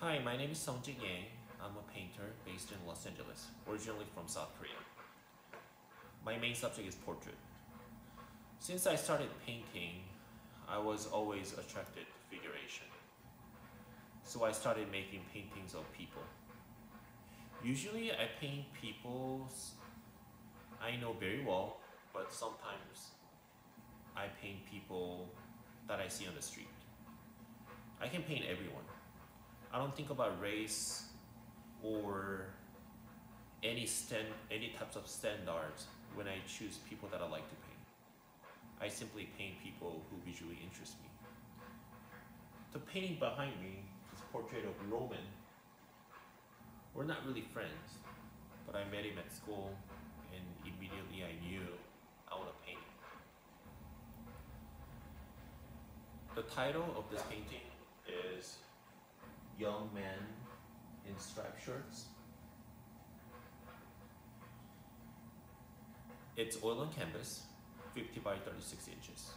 Hi, my name is Sung Jik Yang. I'm a painter based in Los Angeles, originally from South Korea. My main subject is portrait. Since I started painting, I was always attracted to figuration. So I started making paintings of people. Usually I paint people I know very well, but sometimes I paint people that I see on the street. I can paint everyone. I don't think about race or any stand any types of standards when I choose people that I like to paint. I simply paint people who visually interest me. The painting behind me is a portrait of Roman. We're not really friends, but I met him at school and immediately I knew I want to paint him. The title of this painting is Young Man in Striped Shirts. It's oil on canvas, 50 by 36 inches.